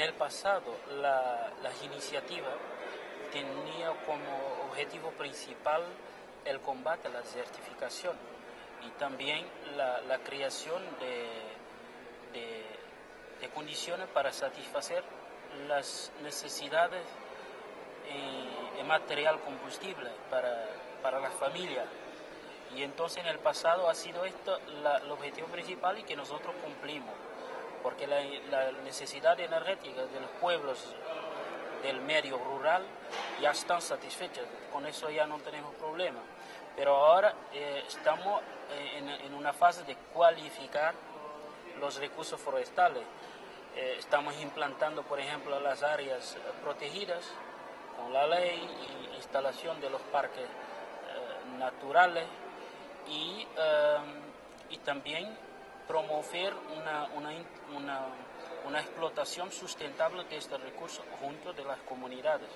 En el pasado, la, las iniciativas tenían como objetivo principal el combate a la desertificación y también la, creación de, condiciones para satisfacer las necesidades de material combustible para, para las familias. Y entonces en el pasado ha sido esto el objetivo principal y que nosotros cumplimos, porque la, la necesidad energética de los pueblos del medio rural ya están satisfechas, con eso ya no tenemos problema. Pero ahora eh, estamos en, en, una fase de cualificar los recursos forestales. Eh, estamos implantando, por ejemplo, las áreas protegidas con la ley y instalación de los parques eh, naturales y, y, también promover una, una, una, una explotación sustentable de este recurso junto de las comunidades.